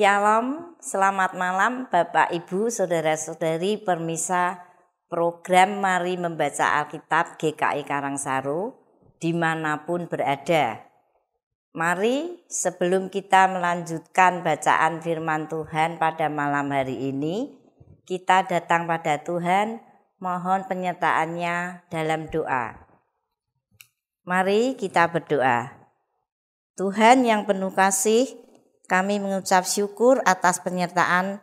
Shalom, selamat malam Bapak Ibu, Saudara-saudari permisa program Mari Membaca Alkitab GKI Karangsaru di mana pun berada. Mari sebelum kita melanjutkan bacaan firman Tuhan pada malam hari ini, kita datang pada Tuhan mohon penyertaannya dalam doa. Mari kita berdoa. Tuhan yang penuh kasih, kami mengucap syukur atas penyertaan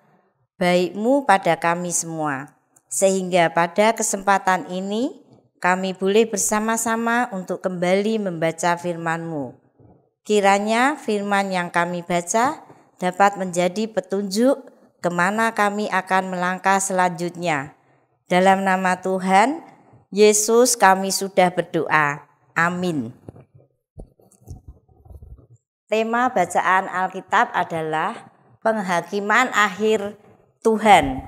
baikmu pada kami semua. Sehingga pada kesempatan ini kami boleh bersama-sama untuk kembali membaca firman-Mu. Kiranya firman yang kami baca dapat menjadi petunjuk ke mana kami akan melangkah selanjutnya. Dalam nama Tuhan, Yesus kami sudah berdoa. Amin. Tema bacaan Alkitab adalah penghakiman akhir Tuhan.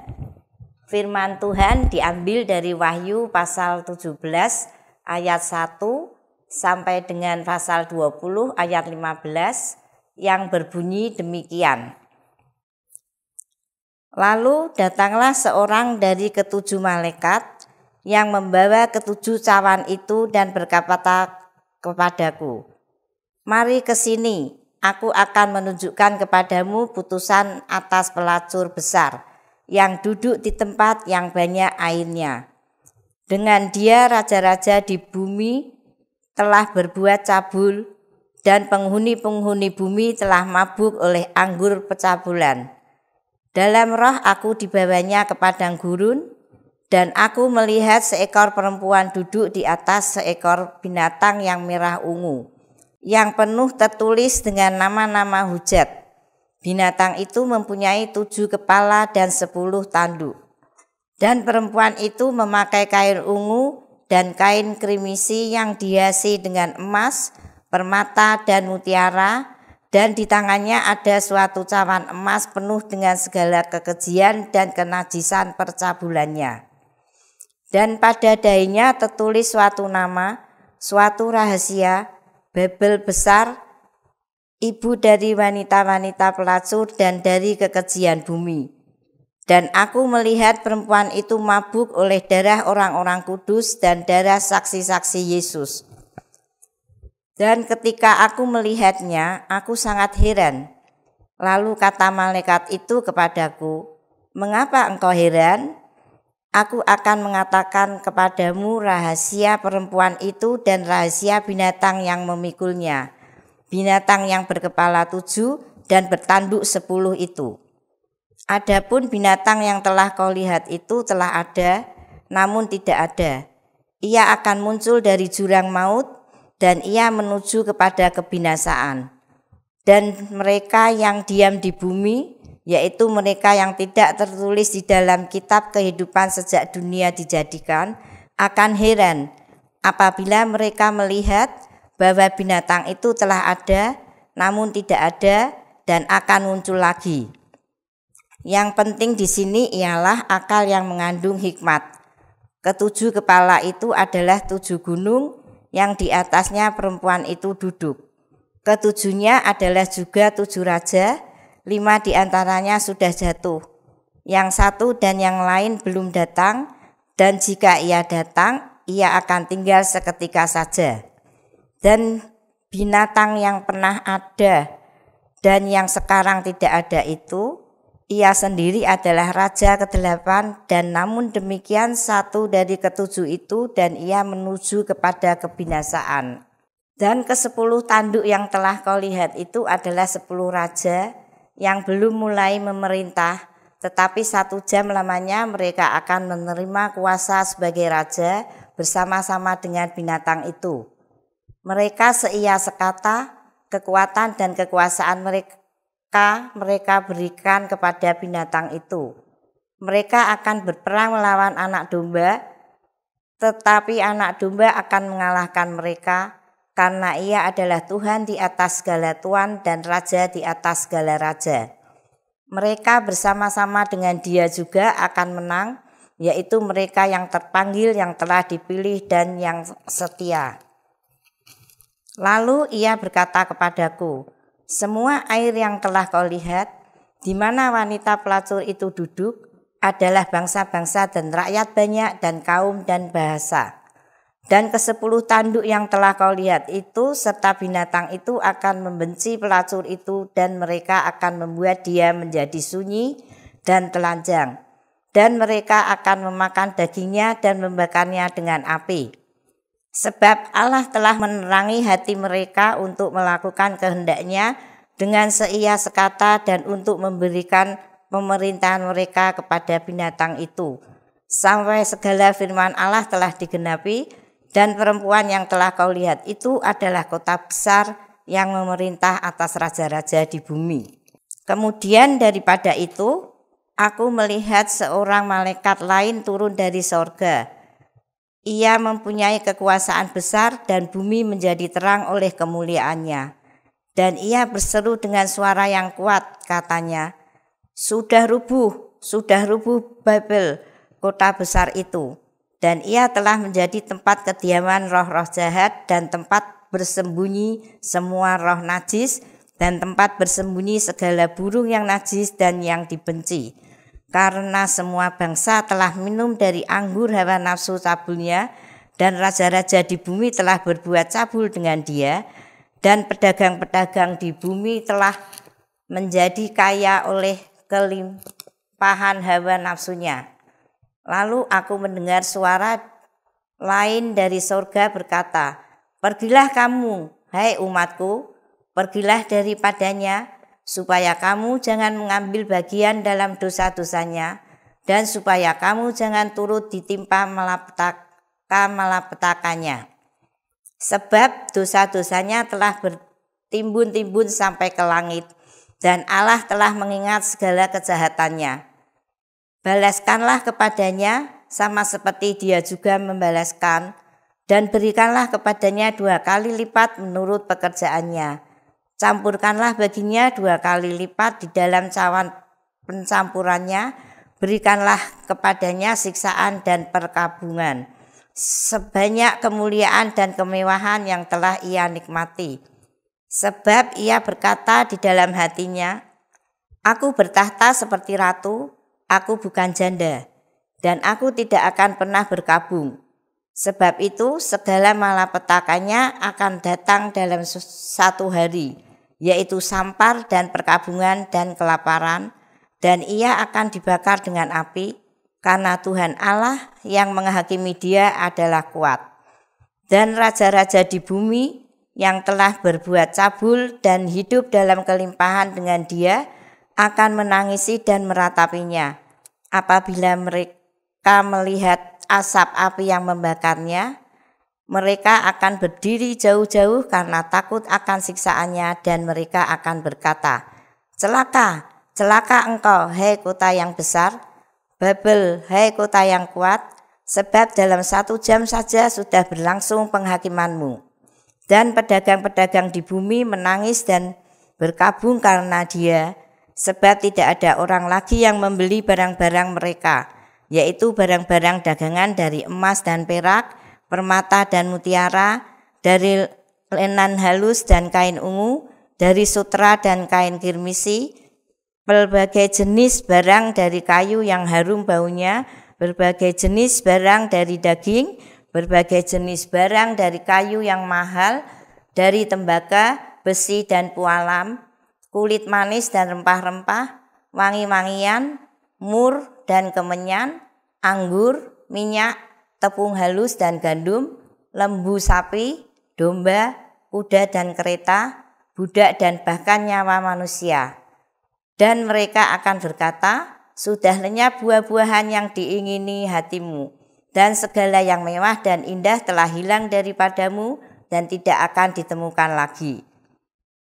Firman Tuhan diambil dari Wahyu pasal 17 ayat 1 sampai dengan pasal 20 ayat 15 yang berbunyi demikian. Lalu datanglah seorang dari ketujuh malaikat yang membawa ketujuh cawan itu dan berkata kepadaku, Mari ke sini, aku akan menunjukkan kepadamu putusan atas pelacur besar yang duduk di tempat yang banyak airnya. Dengan dia raja-raja di bumi telah berbuat cabul dan penghuni-penghuni bumi telah mabuk oleh anggur pecabulan. Dalam roh aku dibawanya ke padang gurun dan aku melihat seekor perempuan duduk di atas seekor binatang yang merah ungu yang penuh tertulis dengan nama-nama hujat. Binatang itu mempunyai tujuh kepala dan sepuluh tanduk. Dan perempuan itu memakai kain ungu dan kain krimisi yang dihiasi dengan emas, permata, dan mutiara, dan di tangannya ada suatu cawan emas penuh dengan segala kekejian dan kenajisan percabulannya. Dan pada dahinya tertulis suatu nama, suatu rahasia, Babel besar, ibu dari wanita-wanita pelacur dan dari kekejian bumi. Dan aku melihat perempuan itu mabuk oleh darah orang-orang kudus dan darah saksi-saksi Yesus. Dan ketika aku melihatnya, aku sangat heran. Lalu kata malaikat itu kepadaku, "Mengapa engkau heran? Aku akan mengatakan kepadamu rahasia perempuan itu dan rahasia binatang yang memikulnya. Binatang yang berkepala tujuh dan bertanduk sepuluh itu. Adapun binatang yang telah kau lihat itu telah ada, namun tidak ada. Ia akan muncul dari jurang maut dan ia menuju kepada kebinasaan. Dan mereka yang diam di bumi yaitu mereka yang tidak tertulis di dalam kitab kehidupan sejak dunia dijadikan, akan heran apabila mereka melihat bahwa binatang itu telah ada, namun tidak ada dan akan muncul lagi. Yang penting di sini ialah akal yang mengandung hikmat. Ketujuh kepala itu adalah tujuh gunung yang di atasnya perempuan itu duduk. Ketujuhnya adalah juga tujuh raja lima di antaranya sudah jatuh. Yang satu dan yang lain belum datang, dan jika ia datang, ia akan tinggal seketika saja. Dan binatang yang pernah ada dan yang sekarang tidak ada itu, ia sendiri adalah raja kedelapan dan namun demikian satu dari ketujuh itu dan ia menuju kepada kebinasaan. Dan ke sepuluh tanduk yang telah kau lihat itu adalah sepuluh raja yang belum mulai memerintah, tetapi satu jam lamanya mereka akan menerima kuasa sebagai raja bersama-sama dengan binatang itu. Mereka seia sekata, kekuatan dan kekuasaan mereka mereka berikan kepada binatang itu. Mereka akan berperang melawan anak domba, tetapi anak domba akan mengalahkan mereka karena ia adalah Tuhan di atas segala tuan dan raja di atas segala raja. Mereka bersama-sama dengan dia juga akan menang, yaitu mereka yang terpanggil, yang telah dipilih dan yang setia. Lalu ia berkata kepadaku, semua air yang telah kau lihat, di mana wanita pelacur itu duduk adalah bangsa-bangsa dan rakyat banyak dan kaum dan bahasa. Dan kesepuluh tanduk yang telah kau lihat itu serta binatang itu akan membenci pelacur itu dan mereka akan membuat dia menjadi sunyi dan telanjang. Dan mereka akan memakan dagingnya dan membakarnya dengan api. Sebab Allah telah menerangi hati mereka untuk melakukan kehendaknya dengan seia sekata dan untuk memberikan pemerintahan mereka kepada binatang itu. Sampai segala firman Allah telah digenapi dan perempuan yang telah kau lihat itu adalah kota besar yang memerintah atas raja-raja di bumi. Kemudian daripada itu, aku melihat seorang malaikat lain turun dari sorga. Ia mempunyai kekuasaan besar dan bumi menjadi terang oleh kemuliaannya. Dan ia berseru dengan suara yang kuat, katanya, Sudah rubuh, sudah rubuh Babel, kota besar itu dan ia telah menjadi tempat kediaman roh-roh jahat dan tempat bersembunyi semua roh najis dan tempat bersembunyi segala burung yang najis dan yang dibenci. Karena semua bangsa telah minum dari anggur hawa nafsu cabulnya dan raja-raja di bumi telah berbuat cabul dengan dia dan pedagang-pedagang di bumi telah menjadi kaya oleh kelimpahan hawa nafsunya. Lalu aku mendengar suara lain dari surga berkata, Pergilah kamu, hai umatku, pergilah daripadanya, supaya kamu jangan mengambil bagian dalam dosa-dosanya, dan supaya kamu jangan turut ditimpa malapetaka malapetakannya. Sebab dosa-dosanya telah bertimbun-timbun sampai ke langit, dan Allah telah mengingat segala kejahatannya. Balaskanlah kepadanya sama seperti dia juga membalaskan dan berikanlah kepadanya dua kali lipat menurut pekerjaannya. Campurkanlah baginya dua kali lipat di dalam cawan pencampurannya, berikanlah kepadanya siksaan dan perkabungan. Sebanyak kemuliaan dan kemewahan yang telah ia nikmati. Sebab ia berkata di dalam hatinya, Aku bertahta seperti ratu, Aku bukan janda, dan aku tidak akan pernah berkabung. Sebab itu segala malapetakannya akan datang dalam satu hari, yaitu sampar dan perkabungan dan kelaparan, dan ia akan dibakar dengan api, karena Tuhan Allah yang menghakimi dia adalah kuat. Dan raja-raja di bumi yang telah berbuat cabul dan hidup dalam kelimpahan dengan dia, akan menangisi dan meratapinya. Apabila mereka melihat asap api yang membakarnya, mereka akan berdiri jauh-jauh karena takut akan siksaannya dan mereka akan berkata, Celaka, celaka engkau, hei kota yang besar, Babel, hei kota yang kuat, sebab dalam satu jam saja sudah berlangsung penghakimanmu. Dan pedagang-pedagang di bumi menangis dan berkabung karena dia, sebab tidak ada orang lagi yang membeli barang-barang mereka, yaitu barang-barang dagangan dari emas dan perak, permata dan mutiara, dari lenan halus dan kain ungu, dari sutra dan kain kirmisi, berbagai jenis barang dari kayu yang harum baunya, berbagai jenis barang dari daging, berbagai jenis barang dari kayu yang mahal, dari tembaka, besi dan pualam, kulit manis dan rempah-rempah, wangi-wangian, mur dan kemenyan, anggur, minyak, tepung halus dan gandum, lembu sapi, domba, kuda dan kereta, budak dan bahkan nyawa manusia. Dan mereka akan berkata, sudah lenyap buah-buahan yang diingini hatimu, dan segala yang mewah dan indah telah hilang daripadamu dan tidak akan ditemukan lagi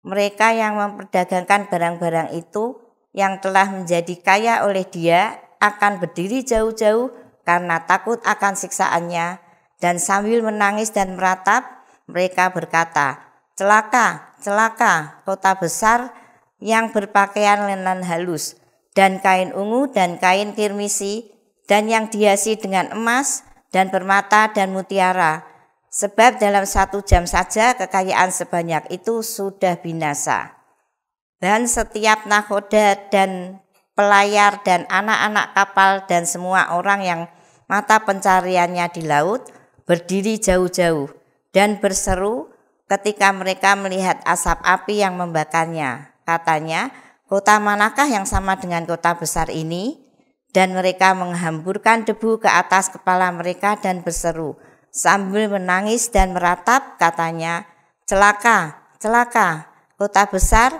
mereka yang memperdagangkan barang-barang itu yang telah menjadi kaya oleh dia akan berdiri jauh-jauh karena takut akan siksaannya. Dan sambil menangis dan meratap mereka berkata, celaka, celaka kota besar yang berpakaian lenan halus dan kain ungu dan kain kirmisi dan yang dihiasi dengan emas dan permata dan mutiara Sebab dalam satu jam saja kekayaan sebanyak itu sudah binasa. Dan setiap nakoda dan pelayar dan anak-anak kapal dan semua orang yang mata pencariannya di laut berdiri jauh-jauh dan berseru ketika mereka melihat asap api yang membakarnya. Katanya, kota manakah yang sama dengan kota besar ini? Dan mereka menghamburkan debu ke atas kepala mereka dan berseru. Sambil menangis dan meratap katanya, celaka, celaka, kota besar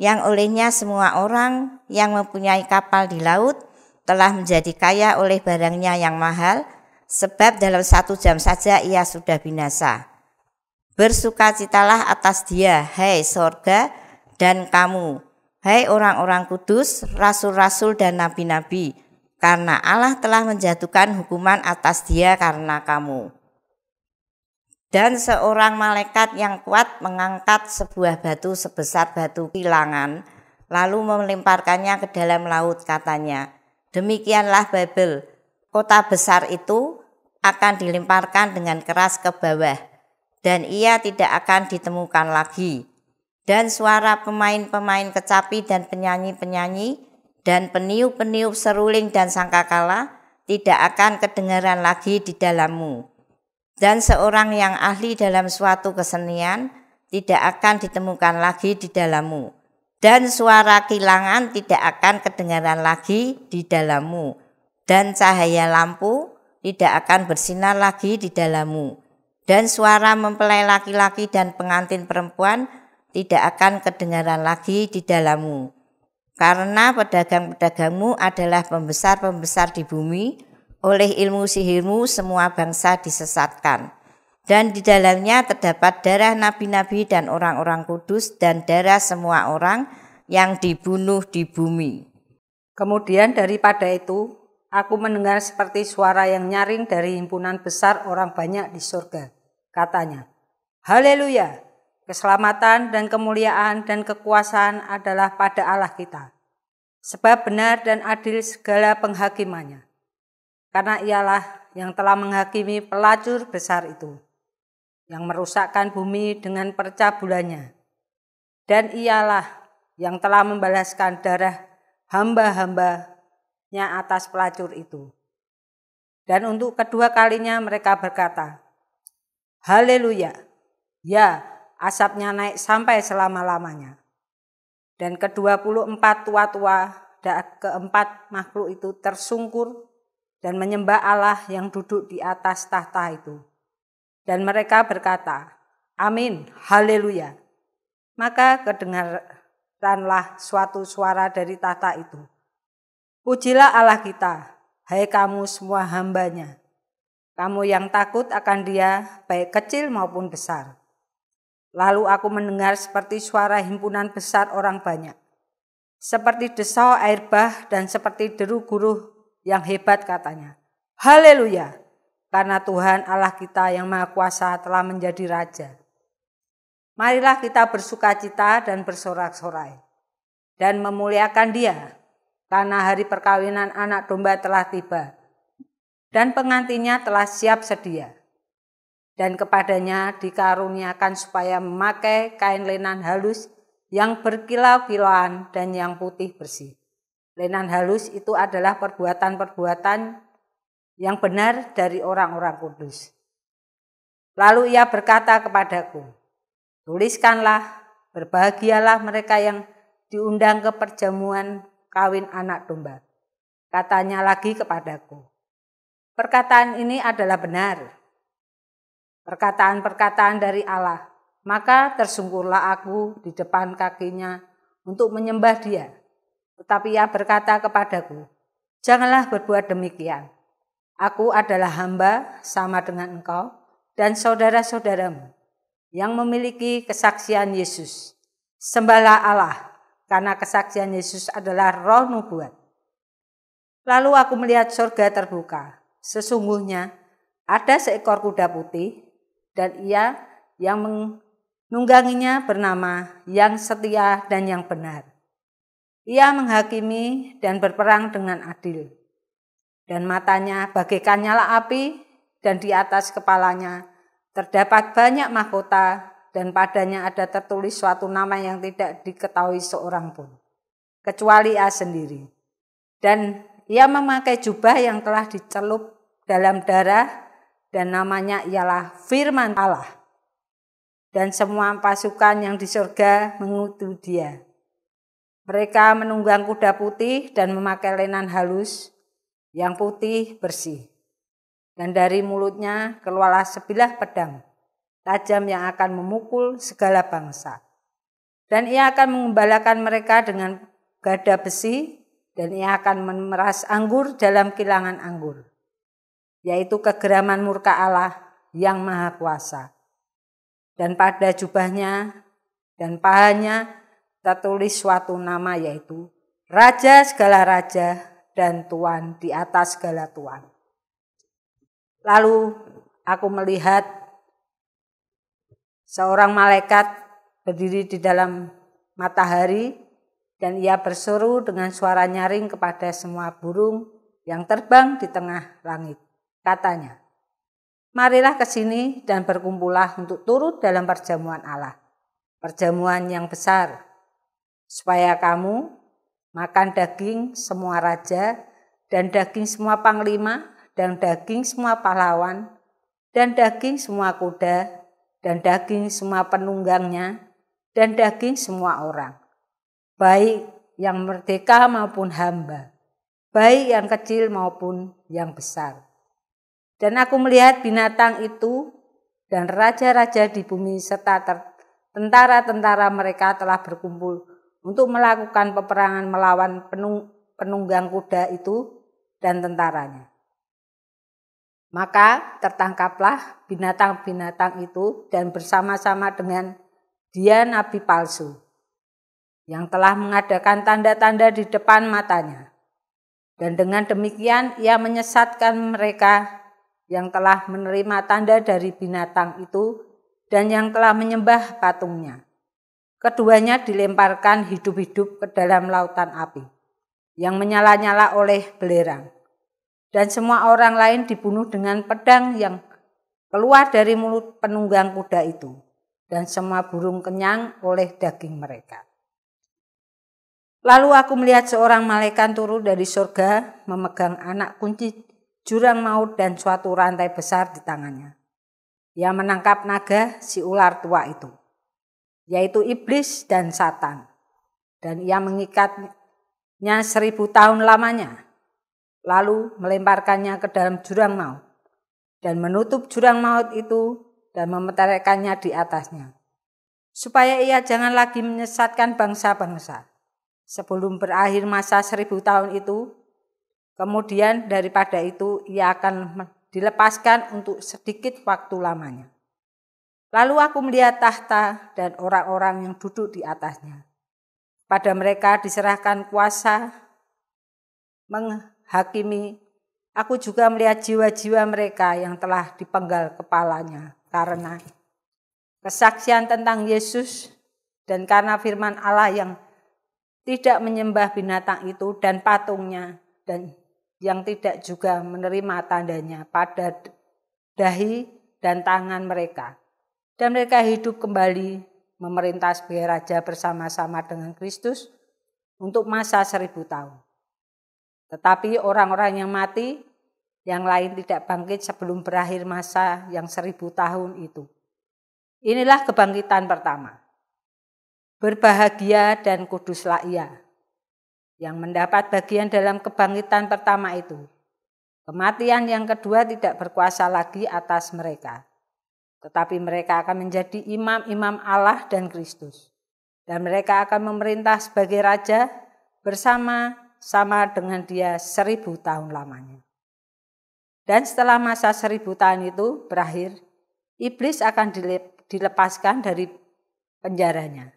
yang olehnya semua orang yang mempunyai kapal di laut telah menjadi kaya oleh barangnya yang mahal, sebab dalam satu jam saja ia sudah binasa. Bersukacitalah atas dia, hai sorga dan kamu, hai orang-orang kudus, rasul-rasul dan nabi-nabi, karena Allah telah menjatuhkan hukuman atas dia karena kamu. Dan seorang malaikat yang kuat mengangkat sebuah batu sebesar batu kilangan, lalu melemparkannya ke dalam laut katanya, Demikianlah Babel, kota besar itu akan dilemparkan dengan keras ke bawah, dan ia tidak akan ditemukan lagi. Dan suara pemain-pemain kecapi dan penyanyi-penyanyi dan peniup-peniup seruling dan sangkakala tidak akan kedengaran lagi di dalammu dan seorang yang ahli dalam suatu kesenian tidak akan ditemukan lagi di dalammu, dan suara kilangan tidak akan kedengaran lagi di dalammu, dan cahaya lampu tidak akan bersinar lagi di dalammu, dan suara mempelai laki-laki dan pengantin perempuan tidak akan kedengaran lagi di dalammu. Karena pedagang-pedagangmu adalah pembesar-pembesar di bumi, oleh ilmu sihirmu semua bangsa disesatkan. Dan di dalamnya terdapat darah nabi-nabi dan orang-orang kudus dan darah semua orang yang dibunuh di bumi. Kemudian daripada itu, aku mendengar seperti suara yang nyaring dari himpunan besar orang banyak di surga. Katanya, Haleluya! Keselamatan dan kemuliaan dan kekuasaan adalah pada Allah kita. Sebab benar dan adil segala penghakimannya karena ialah yang telah menghakimi pelacur besar itu, yang merusakkan bumi dengan percabulannya. Dan ialah yang telah membalaskan darah hamba-hambanya atas pelacur itu. Dan untuk kedua kalinya mereka berkata, Haleluya, ya asapnya naik sampai selama-lamanya. Dan kedua puluh empat tua-tua dan keempat makhluk itu tersungkur dan menyembah Allah yang duduk di atas tahta itu. Dan mereka berkata, Amin, haleluya. Maka kedengaranlah suatu suara dari tahta itu. Pujilah Allah kita, hai kamu semua hambanya. Kamu yang takut akan dia, baik kecil maupun besar. Lalu aku mendengar seperti suara himpunan besar orang banyak. Seperti desau air bah dan seperti deru guruh yang hebat katanya. Haleluya, karena Tuhan Allah kita yang Maha Kuasa telah menjadi Raja. Marilah kita bersuka cita dan bersorak-sorai dan memuliakan dia, karena hari perkawinan anak domba telah tiba dan pengantinnya telah siap sedia. Dan kepadanya dikaruniakan supaya memakai kain lenan halus yang berkilau-kilauan dan yang putih bersih Lenan halus itu adalah perbuatan-perbuatan yang benar dari orang-orang kudus. Lalu ia berkata kepadaku, tuliskanlah, berbahagialah mereka yang diundang ke perjamuan kawin anak domba. Katanya lagi kepadaku, perkataan ini adalah benar. Perkataan-perkataan dari Allah, maka tersungkurlah aku di depan kakinya untuk menyembah dia tetapi ia berkata kepadaku, Janganlah berbuat demikian. Aku adalah hamba sama dengan engkau dan saudara-saudaramu yang memiliki kesaksian Yesus. Sembahlah Allah, karena kesaksian Yesus adalah roh nubuat. Lalu aku melihat surga terbuka. Sesungguhnya ada seekor kuda putih dan ia yang menungganginya bernama yang setia dan yang benar. Ia menghakimi dan berperang dengan adil. Dan matanya bagaikan nyala api dan di atas kepalanya terdapat banyak mahkota dan padanya ada tertulis suatu nama yang tidak diketahui seorang pun, kecuali ia sendiri. Dan ia memakai jubah yang telah dicelup dalam darah dan namanya ialah firman Allah. Dan semua pasukan yang di surga mengutu dia. Mereka menunggang kuda putih dan memakai lenan halus yang putih bersih. Dan dari mulutnya keluarlah sebilah pedang tajam yang akan memukul segala bangsa. Dan ia akan mengembalakan mereka dengan gada besi dan ia akan memeras anggur dalam kilangan anggur. Yaitu kegeraman murka Allah yang maha kuasa. Dan pada jubahnya dan pahanya tertulis suatu nama yaitu Raja segala raja dan Tuan di atas segala Tuan. Lalu aku melihat seorang malaikat berdiri di dalam matahari dan ia berseru dengan suara nyaring kepada semua burung yang terbang di tengah langit. Katanya, marilah ke sini dan berkumpullah untuk turut dalam perjamuan Allah. Perjamuan yang besar supaya kamu makan daging semua raja dan daging semua panglima dan daging semua pahlawan dan daging semua kuda dan daging semua penunggangnya dan daging semua orang baik yang merdeka maupun hamba baik yang kecil maupun yang besar. Dan aku melihat binatang itu dan raja-raja di bumi serta tentara-tentara mereka telah berkumpul untuk melakukan peperangan melawan penung, penunggang kuda itu dan tentaranya. Maka tertangkaplah binatang-binatang itu dan bersama-sama dengan dia nabi palsu yang telah mengadakan tanda-tanda di depan matanya. Dan dengan demikian ia menyesatkan mereka yang telah menerima tanda dari binatang itu dan yang telah menyembah patungnya. Keduanya dilemparkan hidup-hidup ke dalam lautan api yang menyala-nyala oleh belerang. Dan semua orang lain dibunuh dengan pedang yang keluar dari mulut penunggang kuda itu. Dan semua burung kenyang oleh daging mereka. Lalu aku melihat seorang malaikat turun dari surga memegang anak kunci jurang maut dan suatu rantai besar di tangannya. Ia menangkap naga si ular tua itu yaitu iblis dan satan. Dan ia mengikatnya seribu tahun lamanya, lalu melemparkannya ke dalam jurang maut, dan menutup jurang maut itu dan memeteraikannya di atasnya. Supaya ia jangan lagi menyesatkan bangsa-bangsa. Sebelum berakhir masa seribu tahun itu, kemudian daripada itu ia akan dilepaskan untuk sedikit waktu lamanya. Lalu aku melihat tahta dan orang-orang yang duduk di atasnya. Pada mereka diserahkan kuasa menghakimi. Aku juga melihat jiwa-jiwa mereka yang telah dipenggal kepalanya karena kesaksian tentang Yesus dan karena firman Allah yang tidak menyembah binatang itu dan patungnya dan yang tidak juga menerima tandanya pada dahi dan tangan mereka dan mereka hidup kembali memerintah sebagai raja bersama-sama dengan Kristus untuk masa seribu tahun. Tetapi orang-orang yang mati, yang lain tidak bangkit sebelum berakhir masa yang seribu tahun itu. Inilah kebangkitan pertama. Berbahagia dan kuduslah ia yang mendapat bagian dalam kebangkitan pertama itu. Kematian yang kedua tidak berkuasa lagi atas mereka tetapi mereka akan menjadi imam-imam Allah dan Kristus. Dan mereka akan memerintah sebagai raja bersama-sama dengan dia seribu tahun lamanya. Dan setelah masa seribu tahun itu berakhir, iblis akan dilepaskan dari penjaranya.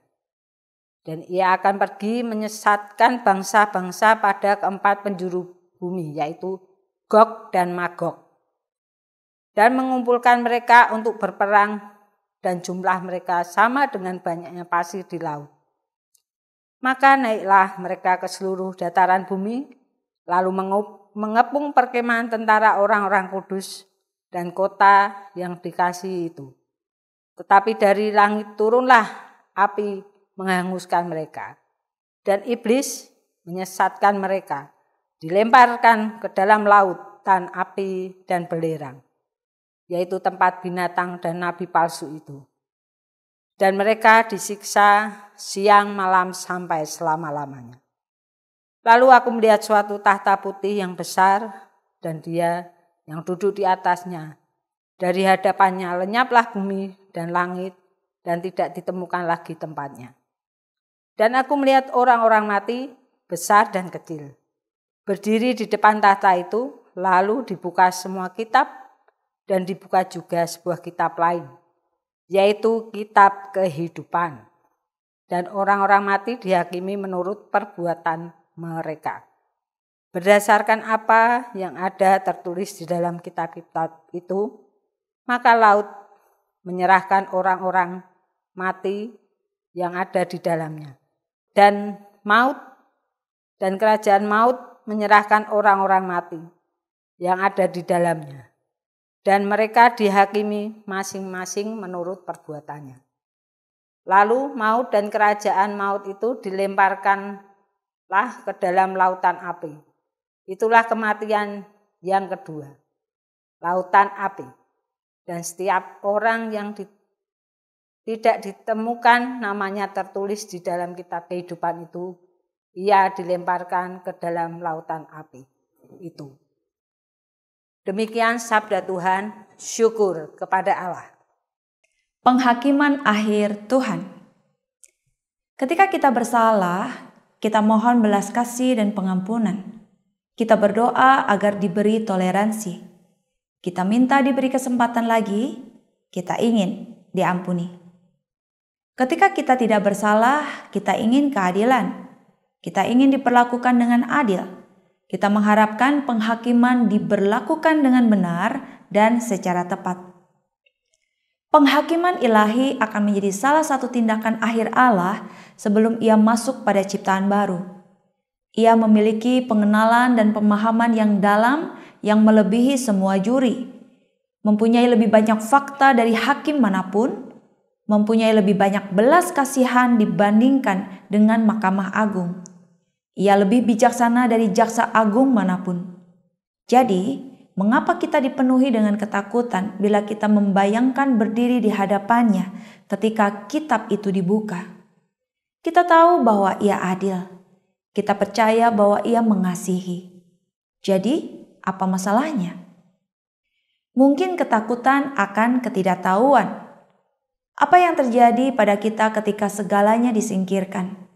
Dan ia akan pergi menyesatkan bangsa-bangsa pada keempat penjuru bumi, yaitu Gog dan Magog dan mengumpulkan mereka untuk berperang dan jumlah mereka sama dengan banyaknya pasir di laut. Maka naiklah mereka ke seluruh dataran bumi, lalu mengepung perkemahan tentara orang-orang kudus dan kota yang dikasih itu. Tetapi dari langit turunlah api menghanguskan mereka. Dan iblis menyesatkan mereka, dilemparkan ke dalam lautan api dan belerang, yaitu tempat binatang dan nabi palsu itu. Dan mereka disiksa siang malam sampai selama-lamanya. Lalu aku melihat suatu tahta putih yang besar dan dia yang duduk di atasnya. Dari hadapannya lenyaplah bumi dan langit dan tidak ditemukan lagi tempatnya. Dan aku melihat orang-orang mati besar dan kecil. Berdiri di depan tahta itu, lalu dibuka semua kitab dan dibuka juga sebuah kitab lain, yaitu kitab kehidupan. Dan orang-orang mati dihakimi menurut perbuatan mereka. Berdasarkan apa yang ada tertulis di dalam kitab-kitab itu, maka laut menyerahkan orang-orang mati yang ada di dalamnya. Dan maut dan kerajaan maut menyerahkan orang-orang mati yang ada di dalamnya. Dan mereka dihakimi masing-masing menurut perbuatannya. Lalu maut dan kerajaan maut itu dilemparkanlah ke dalam lautan api Itulah kematian yang kedua, lautan api. Dan setiap orang yang di, tidak ditemukan namanya tertulis di dalam kitab kehidupan itu, ia dilemparkan ke dalam lautan api itu. Demikian sabda Tuhan, syukur kepada Allah. Penghakiman akhir Tuhan. Ketika kita bersalah, kita mohon belas kasih dan pengampunan. Kita berdoa agar diberi toleransi. Kita minta diberi kesempatan lagi, kita ingin diampuni. Ketika kita tidak bersalah, kita ingin keadilan. Kita ingin diperlakukan dengan adil. Kita mengharapkan penghakiman diberlakukan dengan benar dan secara tepat. Penghakiman ilahi akan menjadi salah satu tindakan akhir Allah sebelum Ia masuk pada ciptaan baru. Ia memiliki pengenalan dan pemahaman yang dalam yang melebihi semua juri, mempunyai lebih banyak fakta dari hakim mana pun, mempunyai lebih banyak belas kasihan dibandingkan dengan Mahkamah Agung. Ia lebih bijaksana dari jaksa agung mana pun. Jadi, mengapa kita dipenuhi dengan ketakutan bila kita membayangkan berdiri di hadapannya ketika kitab itu dibuka? Kita tahu bahwa ia adil kita percaya bahwa Ia mengasihi. Jadi, apa masalahnya? Mungkin ketakutan akan ketidaktahuan. Apa yang terjadi pada kita ketika segalanya disingkirkan?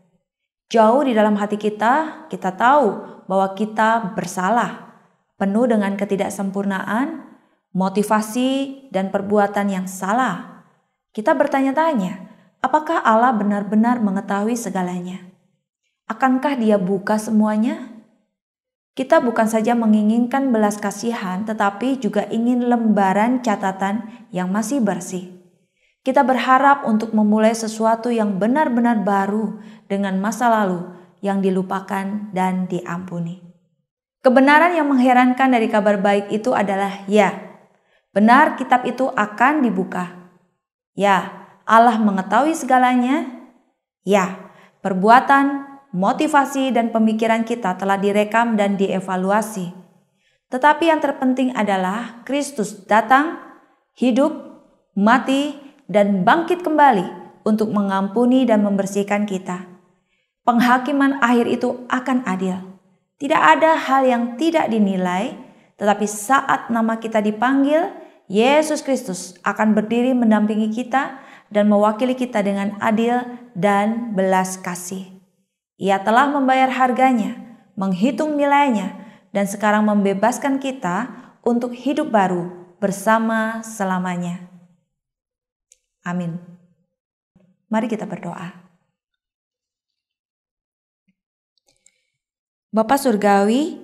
Jauh di dalam hati kita, kita tahu bahwa kita bersalah, penuh dengan ketidaksempurnaan, motivasi, dan perbuatan yang salah. Kita bertanya-tanya, apakah Allah benar-benar mengetahui segalanya? Akankah dia buka semuanya? Kita bukan saja menginginkan belas kasihan, tetapi juga ingin lembaran catatan yang masih bersih. Kita berharap untuk memulai sesuatu yang benar-benar baru dengan masa lalu yang dilupakan dan diampuni. Kebenaran yang mengherankan dari kabar baik itu adalah ya, benar kitab itu akan dibuka. Ya, Allah mengetahui segalanya. Ya, perbuatan motivasi dan pemikiran kita telah direkam dan dievaluasi. Tetapi yang terpenting adalah Kristus datang, hidup, mati, dan bangkit kembali untuk mengampuni dan membersihkan kita. Penghakiman akhir itu akan adil. Tidak ada hal yang tidak dinilai, tetapi saat nama kita dipanggil, Yesus Kristus akan berdiri mendampingi kita dan mewakili kita dengan adil dan belas kasih. Ia telah membayar harganya, menghitung nilainya, dan sekarang membebaskan kita untuk hidup baru bersama selamanya. Amin. Mari kita berdoa. Bapak Surgawi,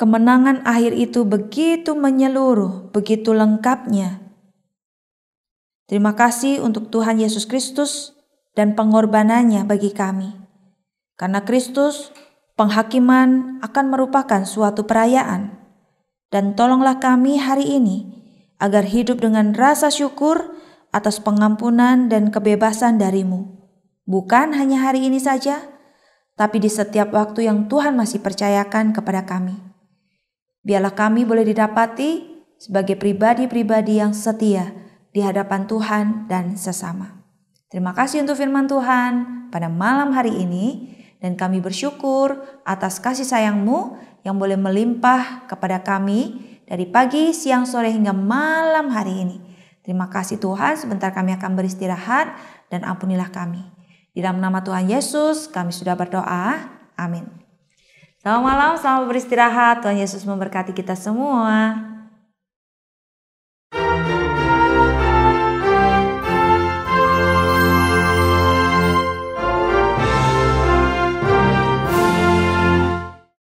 kemenangan akhir itu begitu menyeluruh, begitu lengkapnya. Terima kasih untuk Tuhan Yesus Kristus dan pengorbanannya bagi kami. Karena Kristus, penghakiman akan merupakan suatu perayaan. Dan tolonglah kami hari ini agar hidup dengan rasa syukur atas pengampunan dan kebebasan darimu. Bukan hanya hari ini saja, tapi di setiap waktu yang Tuhan masih percayakan kepada kami. Biarlah kami boleh didapati sebagai pribadi-pribadi yang setia di hadapan Tuhan dan sesama. Terima kasih untuk firman Tuhan pada malam hari ini dan kami bersyukur atas kasih sayangmu yang boleh melimpah kepada kami dari pagi, siang, sore hingga malam hari ini. Terima kasih Tuhan, sebentar kami akan beristirahat dan ampunilah kami. Di dalam nama Tuhan Yesus kami sudah berdoa. Amin. Selamat malam, selamat beristirahat. Tuhan Yesus memberkati kita semua.